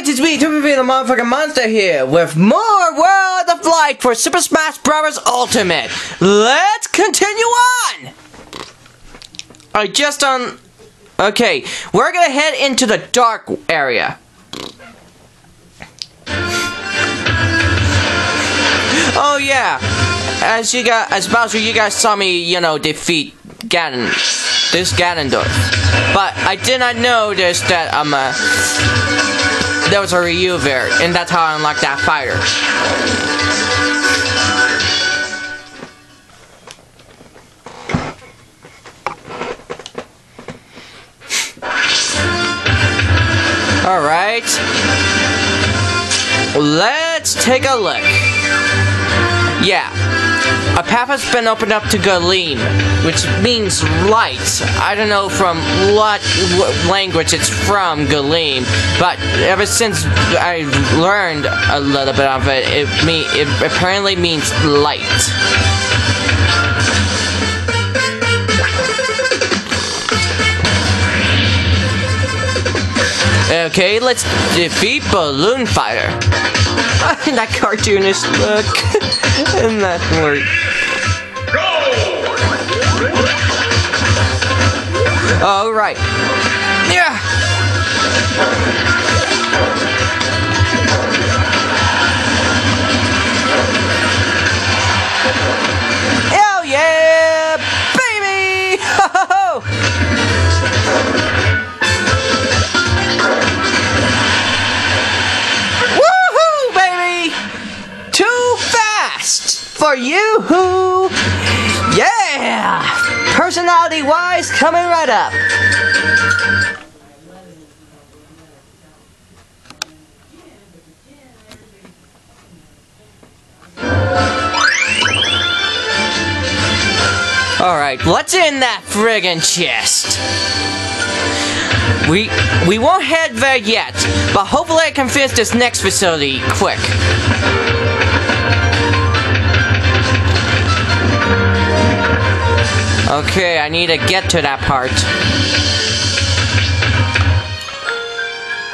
Alright, it's me, 2 the motherfucking monster here, with more World of Light for Super Smash Bros. Ultimate. Let's continue on! I just on. Okay, we're gonna head into the dark area. Oh yeah, as you got, as Bowser, you guys saw me, you know, defeat Ganon, this Ganondorf. But I did not notice that um, uh, there was a Ryu there, and that's how I unlocked that fighter. Alright. Let's take a look. Yeah. A path has been opened up to Galeem, which means light. I don't know from what, language it's from, Galeem, but ever since I learned a little bit of it, it, me, it apparently means light. Okay, let's defeat Balloon Fighter. that cartoonish look. and that work. All right. Yeah. For you who. Yeah! Personality wise, coming right up. Alright, what's in that friggin' chest? We we won't head there yet, but hopefully I can finish this next facility quick. Okay, I need to get to that part.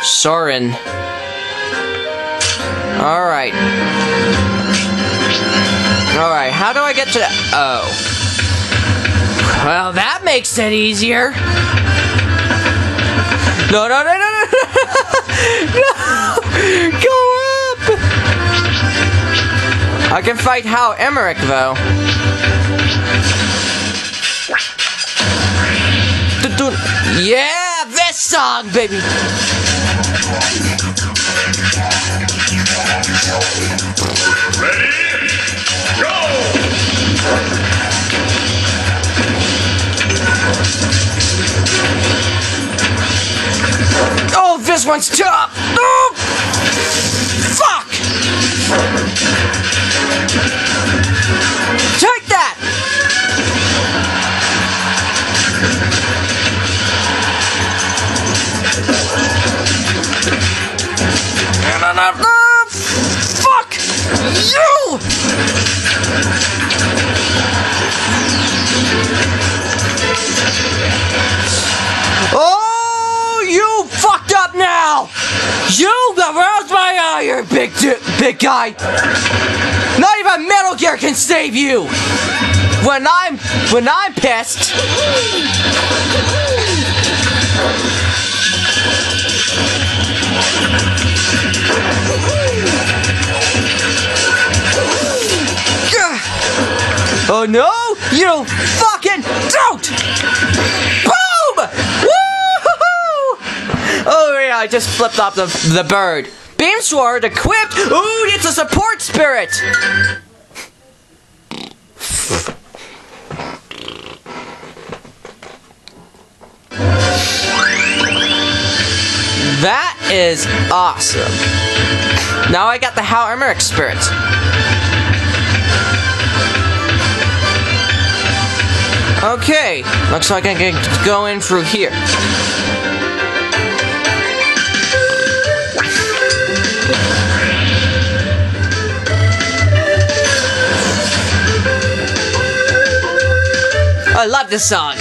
Soren. Alright. Alright, how do I get to that? Oh. Well, that makes it easier. No, no, no, no, no, no! Go up! I can fight Hal Emmerich, though. Du-du- Yeah, this song, baby! Ready? Go! Oh, this one's tough! Oh! Fuck! And another. Fuck! You! Oh, you fucked up now! You aroused my ire, big big guy. Not even Metal Gear can save you. When I'm when I'm pissed. Gah. Oh no! You fucking don't! Boom! Woo! Oh yeah, I just flipped off the the bird. Beam sword equipped. Ooh, it's a support spirit. That is awesome. Now I got the Hal Emmerich spirit. Okay, looks like I can go in through here. I love this song.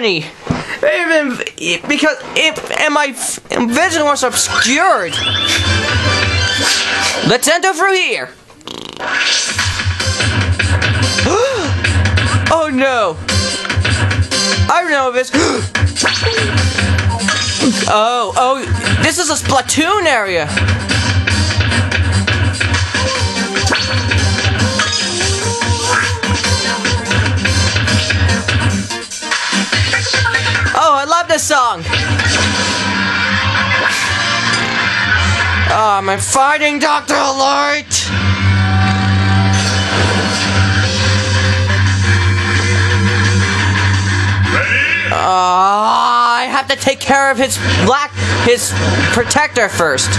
Funny. Even because if and my vision was obscured. Let's enter through here. oh no! I don't know this. oh, oh, this is a Splatoon area. This song. Oh, I'm fighting Dr. Alert. Uh, I have to take care of his black, his protector first.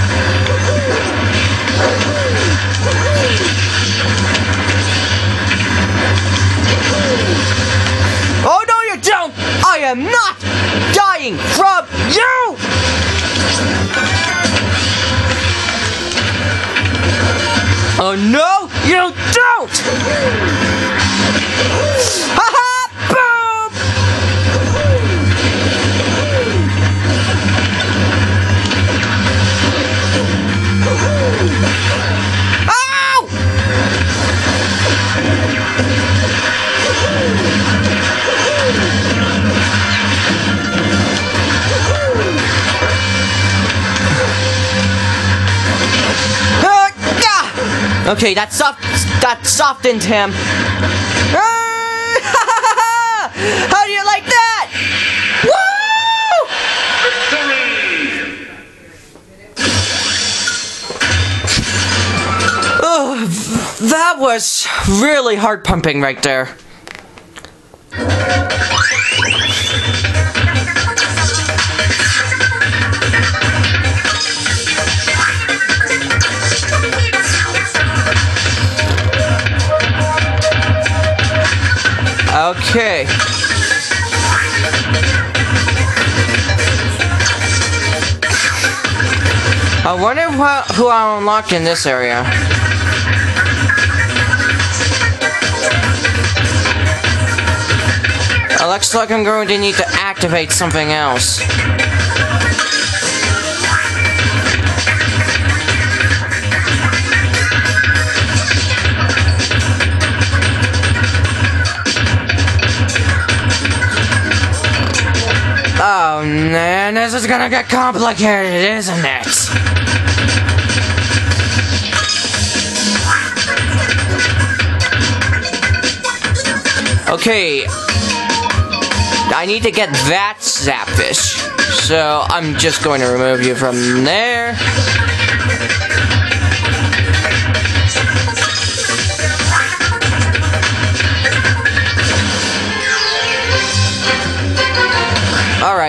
Oh no you don't! I am not dying from you! Oh no, you don't! Okay, that soft that softened him. How do you like that? Woo! Ugh, that was really heart pumping right there. Okay. I wonder wha- who I unlocked in this area. It looks like I'm going to need to activate something else. Man, this is gonna get complicated, isn't it? Okay. I need to get that Zapfish. So I'm just going to remove you from there.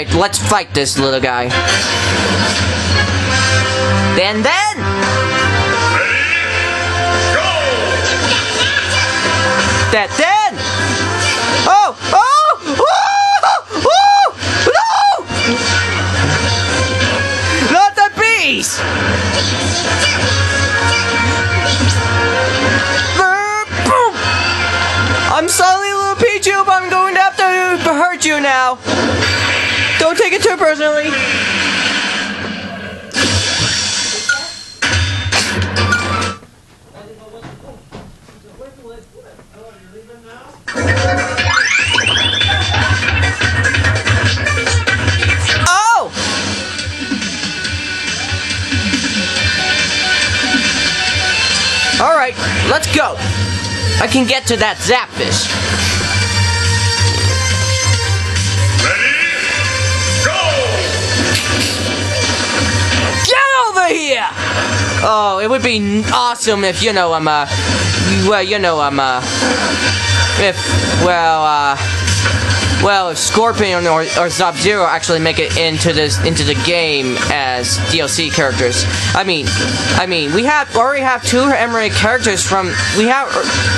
Alright, let's fight this little guy. Then then! That then! Oh! Oh! Oh! Oh! oh no! Not the bees! I'm sorry, little Pichu, but I'm going to have to hurt you now. Take it too personally. Oh! Alright, let's go. I can get to that Zapfish. Oh, it would be awesome if, you know, I'm, uh, well, you know, I'm, uh, if, well, uh, well, if Scorpion or, or Sub-Zero actually make it into this into the game as DLC characters. I mean, I mean, we have already have two Emery characters from we have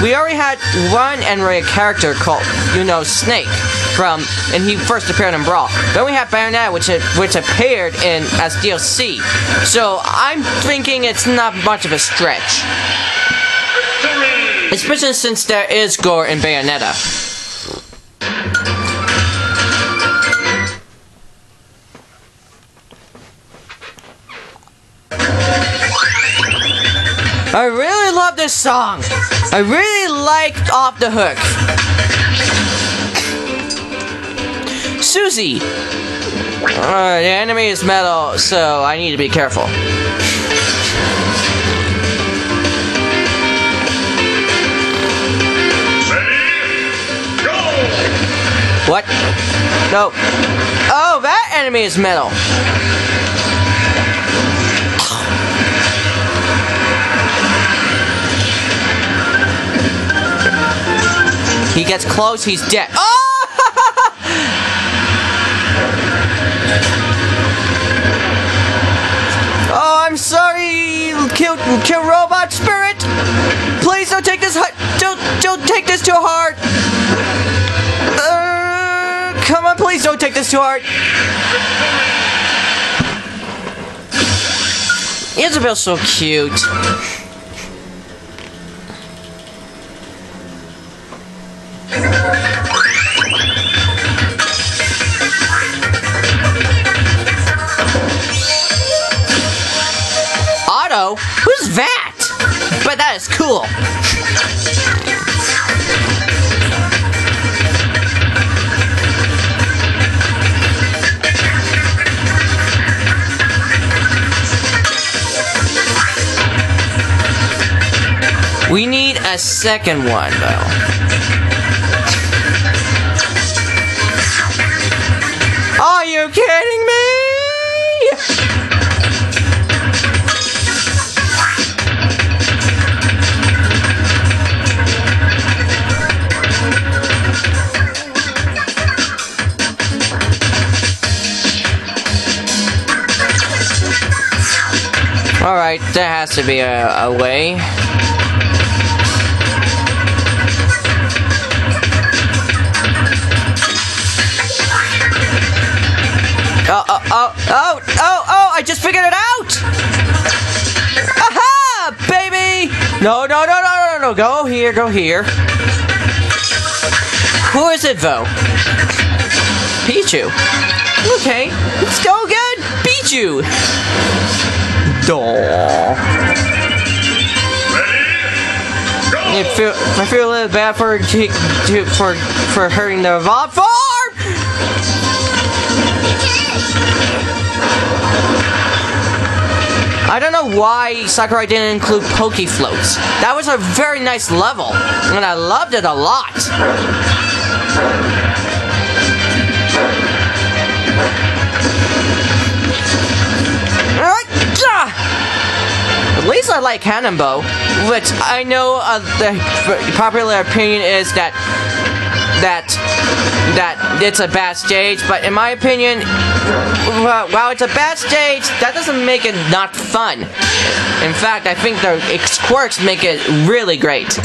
we already had one Emery character called you know Snake from, and he first appeared in Brawl. Then we have Bayonetta, which which appeared in as DLC. So I'm thinking it's not much of a stretch, especially since there is gore in Bayonetta. I really love this song. I really liked Off the Hook. Susie. Uh, the enemy is metal, so I need to be careful. What? No. Oh, that enemy is metal. He gets close, he's dead. Oh! Kill, kill robot spirit. Please don't take this. Don't, don't take this too hard. Uh, come on, please don't take this too hard. Isabelle's so cute. Otto? But that is cool. We need a second one, though. Alright, there has to be a, a way. Oh, oh, oh, oh, oh, oh, I just figured it out! Aha! Baby! No, no, no, no, no, no, go here, go here. Who is it, though? Pichu. Okay, let's go again! Pichu! Duh. Ready? Go! I feel, I feel a little bad for for for hurting the Evolve farm. I don't know why Sakurai didn't include Poke Floats. That was a very nice level, and I loved it a lot. At least I like Hanenbow, which I know uh, the popular opinion is that that that it's a bad stage, but in my opinion, well, while it's a bad stage, that doesn't make it not fun. In fact, I think the quirks make it really great.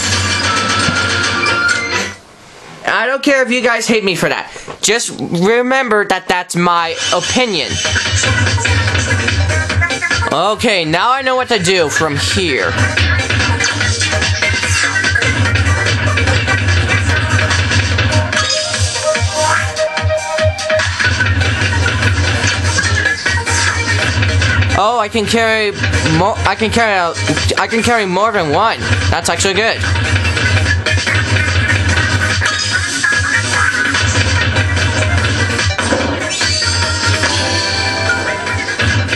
I don't care if you guys hate me for that. Just remember that that's my opinion. Okay, now I know what to do from here. Oh, I can carry more. I can carry out. I can carry more than one. That's actually good.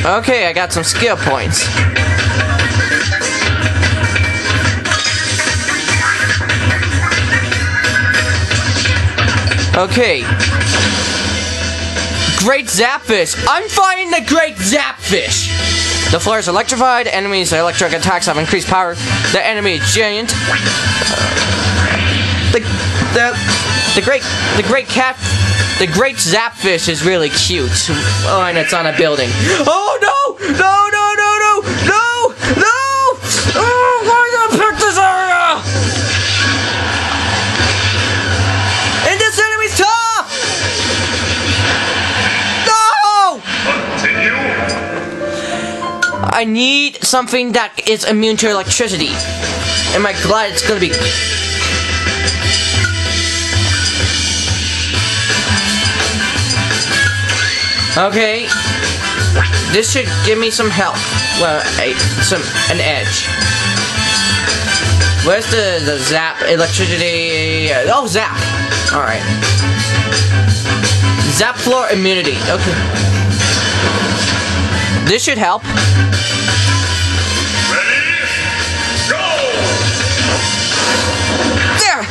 Okay, I got some skill points. Okay. Great Zapfish. I'm fighting the Great Zapfish. The floor is electrified. Enemies' electric attacks have increased power. The enemy is giant. The the the great the great cat the great Zapfish is really cute. Oh, and it's on a building. Oh I need something that is immune to electricity. Am I glad it's gonna be? Okay. This should give me some help. Well, a, some an edge. Where's the, the zap electricity? Oh, zap. Alright. Zap floor immunity. Okay. This should help. Ready? Go! There!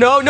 No no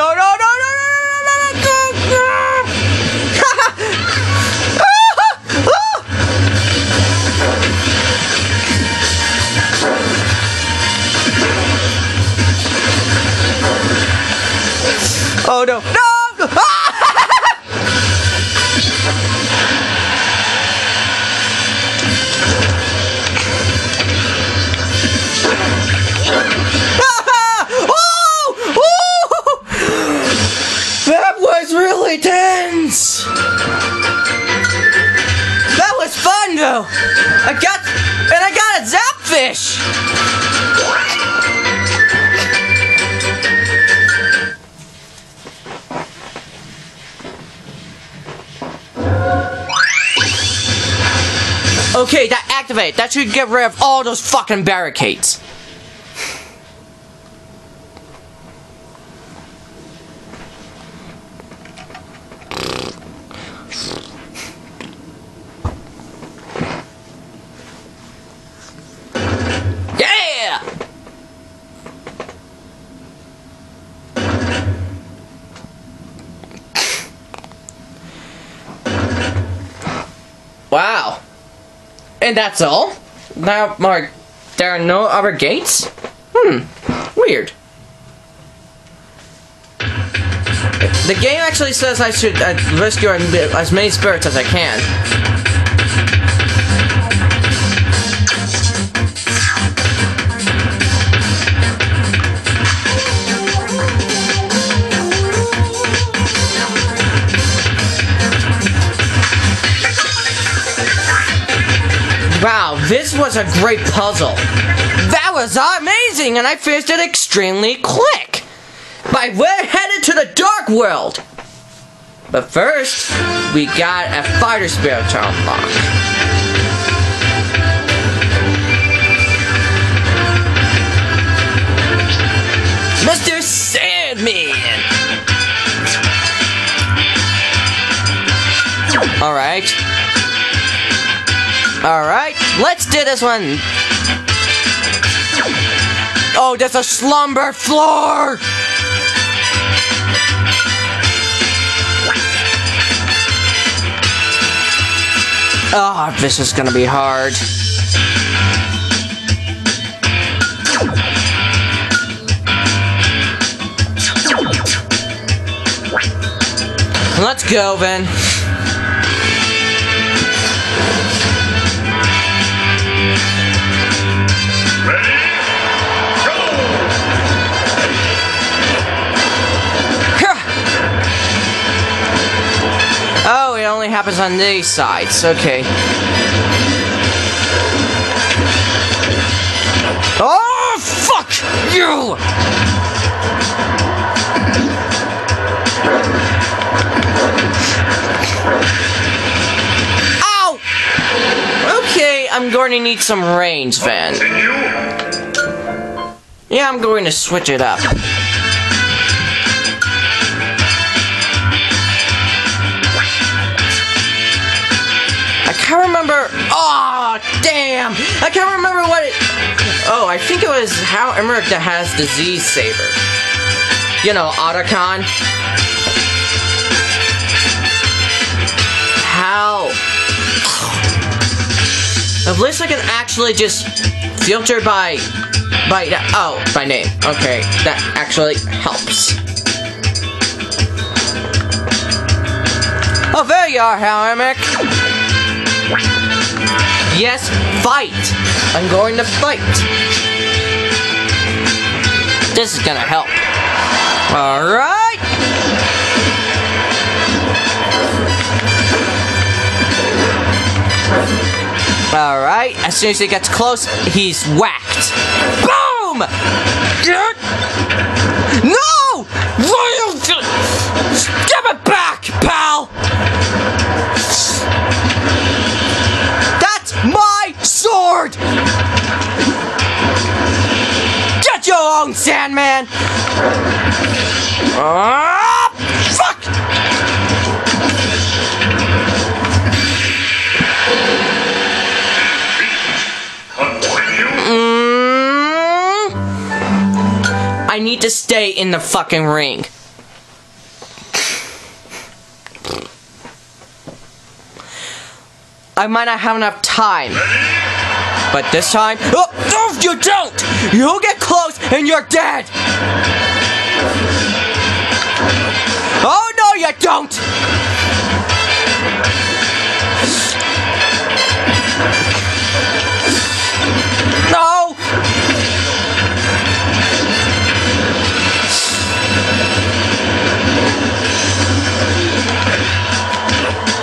that should get rid of all those fucking barricades. Wow. And that's all? Now, Mark, there are no other gates? Hmm, weird. The game actually says I should uh, rescue as many spirits as I can. This was a great puzzle. That was amazing, and I finished it extremely quick. But we're headed to the dark world. But first, we got a fighter spirit to unlock. Mr. Sandman! Alright. Alright, let's do this one. Oh, there's a slumber floor! Oh, this is gonna be hard. Let's go, then. Happens on these sides. Okay. Oh, fuck you! Ow! Okay, I'm going to need some range then. Yeah, I'm going to switch it up. Can't remember. Oh, damn! I can't remember what it. Oh, I think it was Hal Emmerich that has Z Saber. You know, Otacon. How? At least I can actually just filter by, by, oh, by name. Okay, that actually helps. Oh, there you are, Emmerich. Yes, fight. I'm going to fight. This is gonna help. Alright. Alright, as soon as he gets close, he's whacked. Boom! Sandman! Ah, fuck! Mm. I need to stay in the fucking ring. I might not have enough time. But this time, oh, no, you don't! You get close and you're dead! Oh no, you don't! No!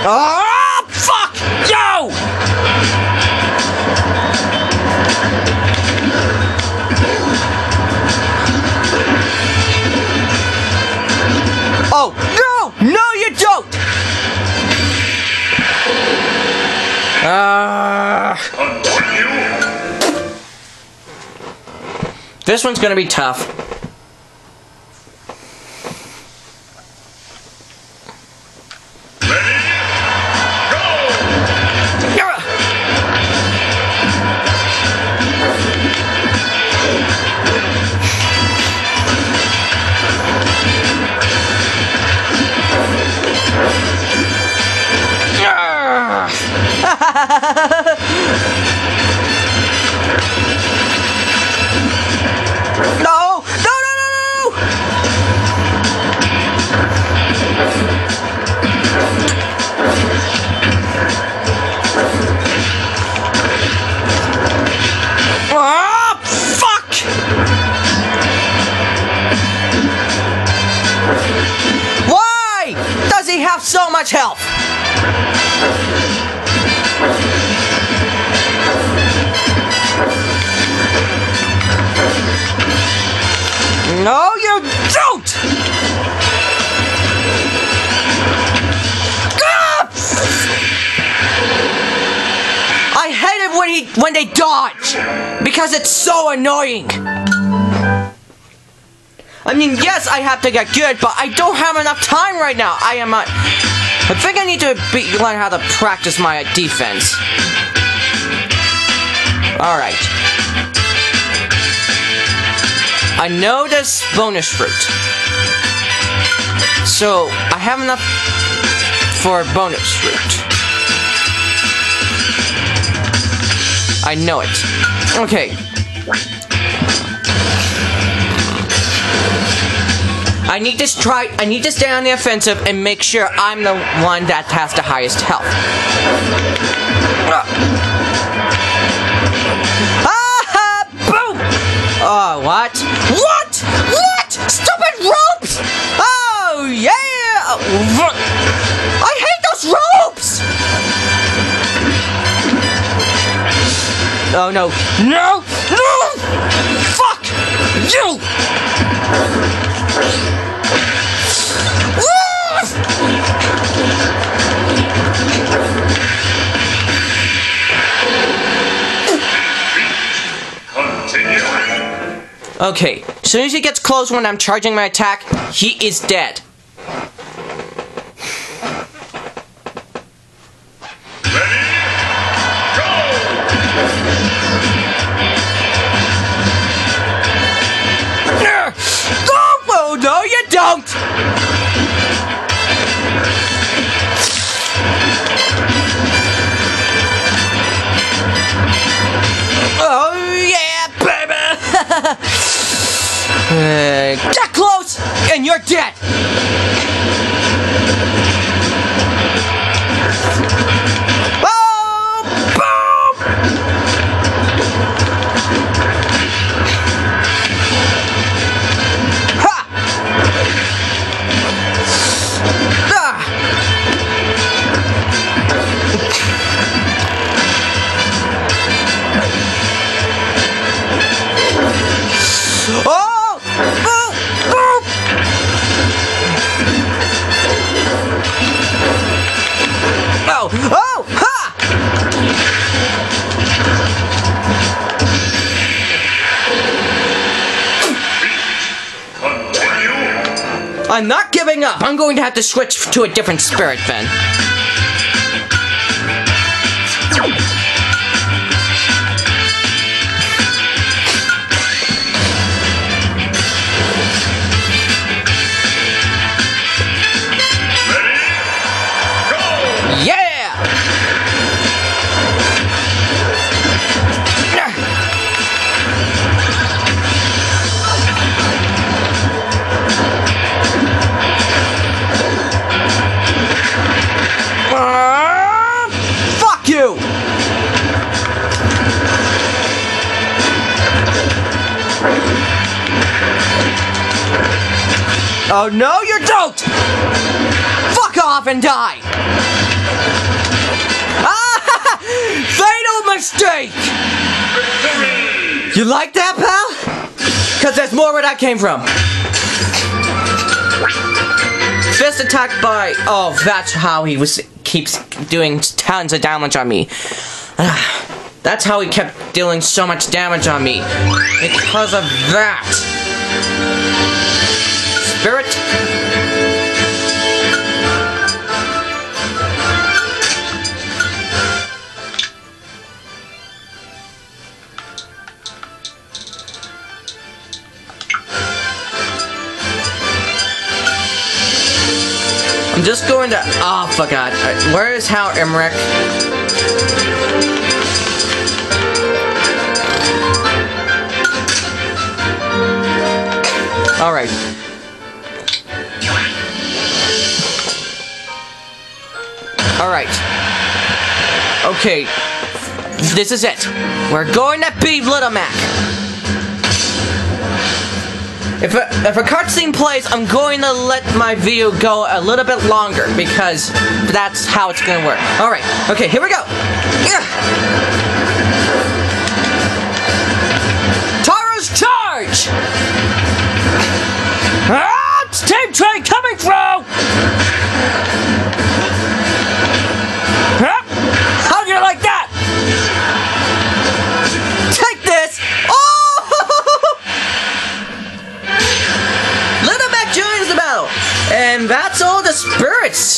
Ah, fuck Ah. Continue. This one's gonna be tough. Annoying. I mean, yes, I have to get good, but I don't have enough time right now. I am. Uh, I think I need to be, learn how to practice my defense. All right. I know this bonus fruit. So, I have enough for bonus fruit. I know it. Okay. I need to try I need to stay on the offensive and make sure I'm the one that has the highest health. Ah! Boom! Oh, what? What? What? Stupid ropes! Oh, yeah! I hate those ropes! Oh, no. No! No! Fuck! You! Okay, as soon as he gets close when I'm charging my attack, he is dead. Uh, get close, and you're dead. I'm not giving up. I'm going to have to switch to a different spirit then. Oh no, you don't! Fuck off and die! Ah! Fatal mistake! You like that, pal? Cause there's more where that came from. Fist attack by oh, that's how he was keeps doing tons of damage on me. Ah, That's how he kept dealing so much damage on me. Because of that. Spirit I'm just going to. Oh. Uh, Where is Hal Emmerich? Alright. Alright. Okay. This is it. We're going to beat Little Mac. If a, if a cutscene plays, I'm going to let my video go a little bit longer because that's how it's going to work. All right, okay, here we go.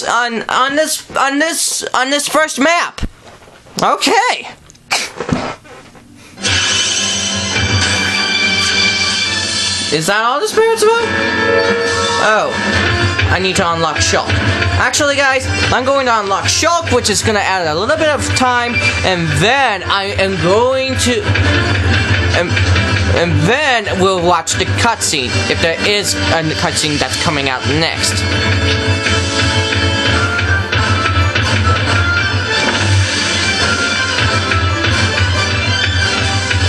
On on this on this on this first map. Okay. Is that all the spirits about? Oh, I need to unlock Shulk. Actually, guys, I'm going to unlock Shulk, which is gonna add a little bit of time, and then I am going to. And, and then we'll watch the cutscene if there is a cutscene that's coming out next.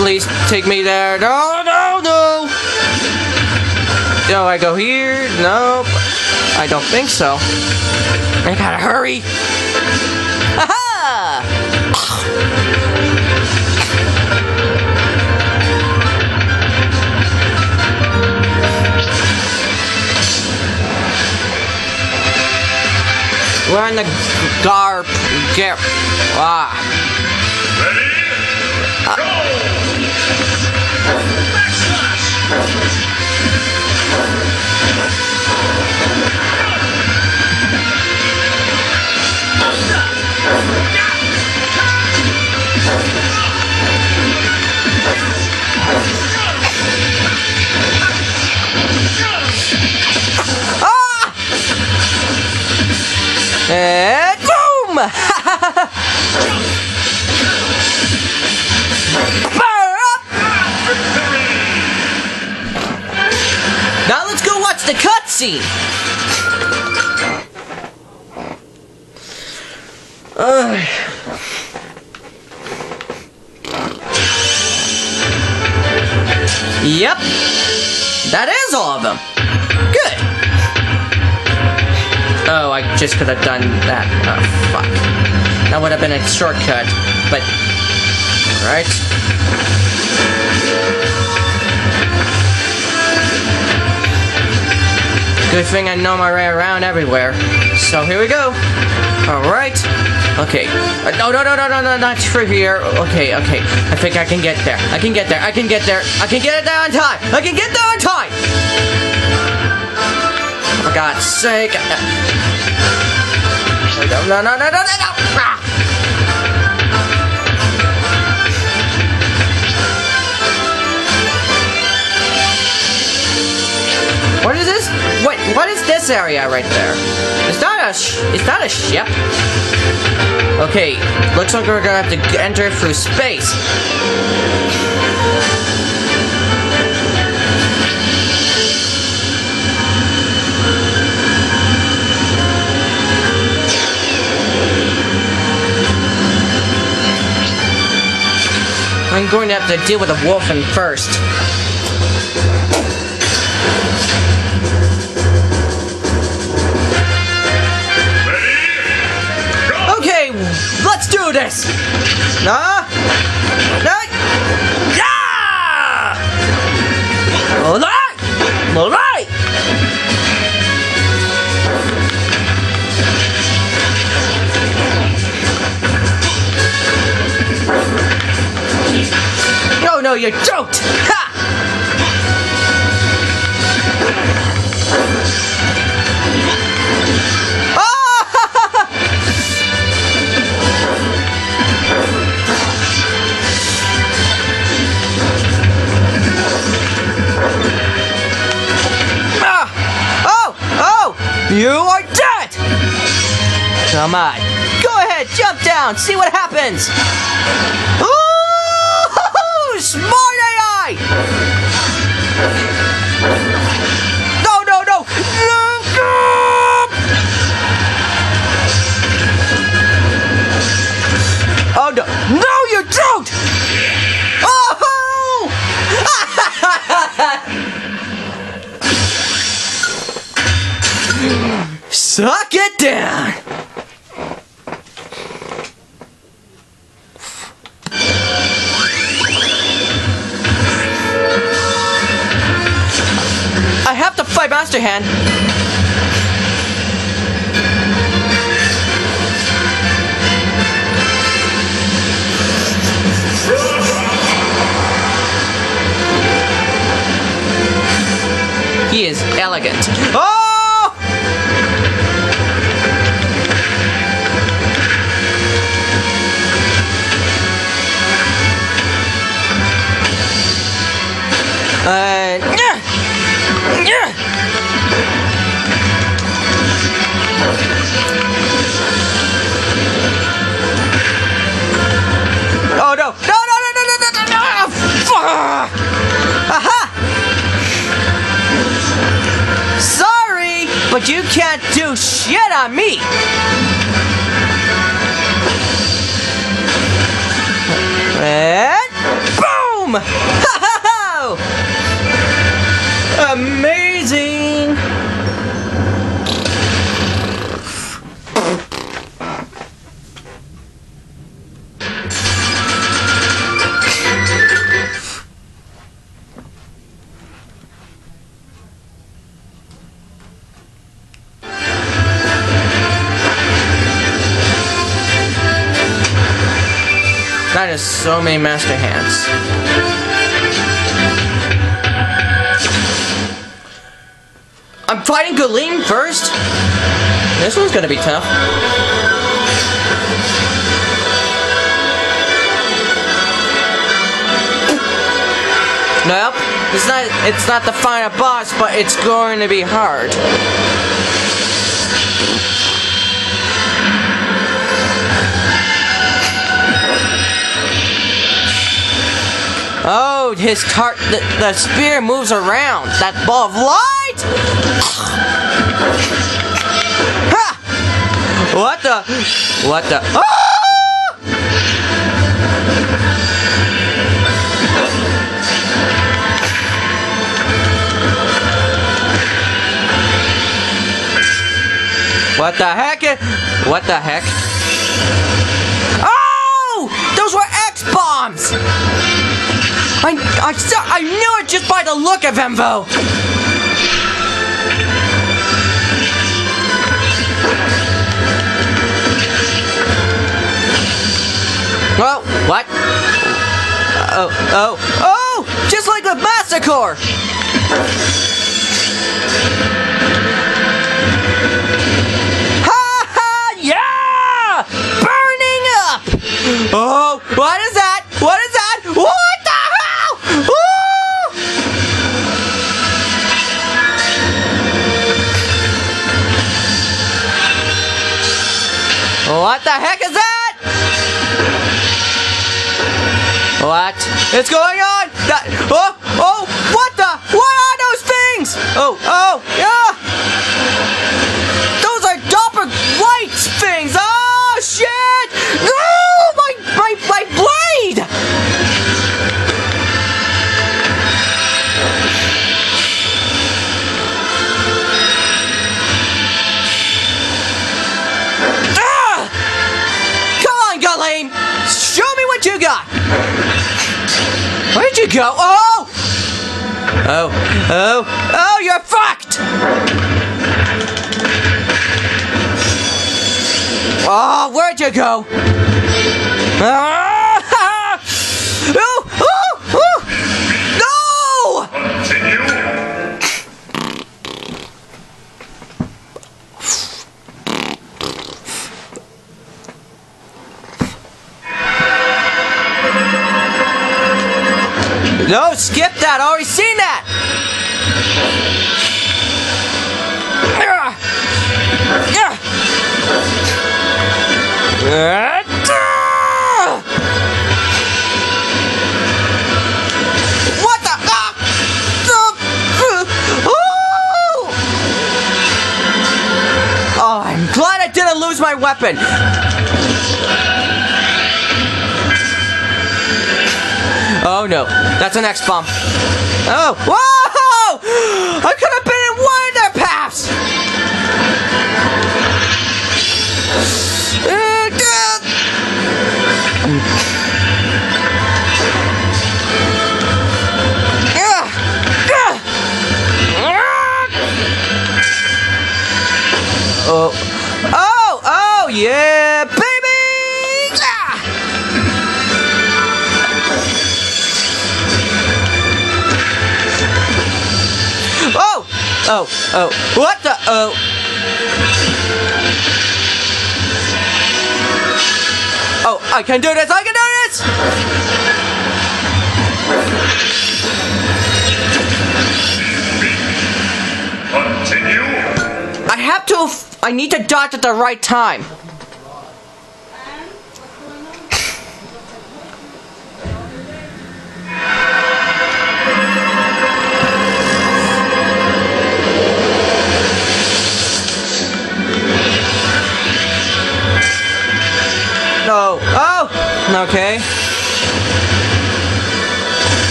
Please take me there. No, no, no. Do I go here? Nope. I don't think so. I gotta hurry. Aha! We're in the garp. Gar. Ah. Ready? Go! Ah! Ah! Eh, and boom! Yep. That is all of them. Good. Oh, I just could have done that. Oh, fuck. That would have been a shortcut, but... Alright. Good thing I know my way around everywhere. So here we go. Alright. Okay. Uh, no, no, no, no, no, no, not through here. Okay, okay. I think I can get there. I can get there. I can get there. I can get it there on time. I can get there on time. For God's sake. No, no, no, no, no, no, this area right there? Is that a is that a ship? Okay, looks like we're gonna have to enter through space. I'm going to have to deal with a wolfen first. This. Nah, nah, yeah. All right, all right. No, no, you don't. Ha! You are dead! Come on. Go ahead, jump down, see what happens! Ooh! Smart AI! Suck it down! I have to fight Master Hand. He is elegant. Oh! Yeah. Yeah. Oh no! No! No! No! No! No! No! no, no. Sorry, but you can't do shit on me. And boom! So many master hands. I'm fighting Galeem first? This one's gonna be tough. Nope. It's not it's not the final boss, but it's going to be hard. Oh, his tart. The, the spear moves around. That ball of light. ha! What the? What the? Ah! What the heck? What the heck? Oh! Those were X bombs! I I saw, I knew it just by the look of him, though. Well, what? Uh, oh, oh, oh! Just like the Massacre! Ha ha! Yeah! Burning up! Oh, what is the heck is that? What? What is going on? That oh oh what the what are those things? Oh oh yeah. Go? Oh! Oh, oh, oh, you're fucked! Oh, where'd you go? Ah! No, skip that. I already seen that. What the? Oh, I'm glad I didn't lose my weapon. Oh no, that's an X bomb. Oh, whoa! I could have been in one of their paths. Uh. Oh, oh, oh, yeah, Oh! Oh. What the? Oh. Oh, I can do this! I can do this! Continue. I have to. I need to dodge at the right time. Okay.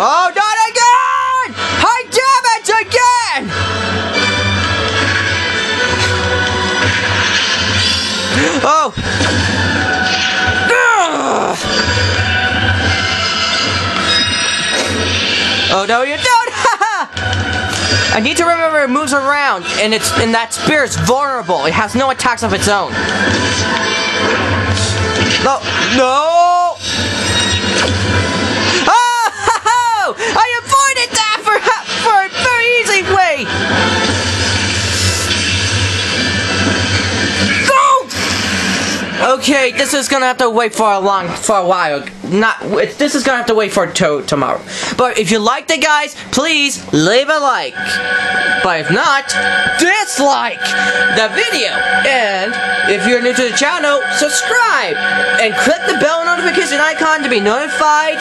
Oh, not again! High damage again! Oh! Ugh. Oh no, you! I need to remember it moves around, and it's and that spear is vulnerable. It has no attacks of its own. No, no! Oh! I avoided that for for a very easy way. Go! Okay, this is gonna have to wait for a long, for a while. Not, this is gonna have to wait for to tomorrow. But if you liked it, guys, please leave a like. But if not, dislike the video. And if you're new to the channel, subscribe and click the bell notification icon to be notified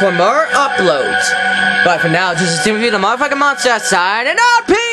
for more uploads. But for now, this is Timothy the Motherfucking Monster signing out. Peace!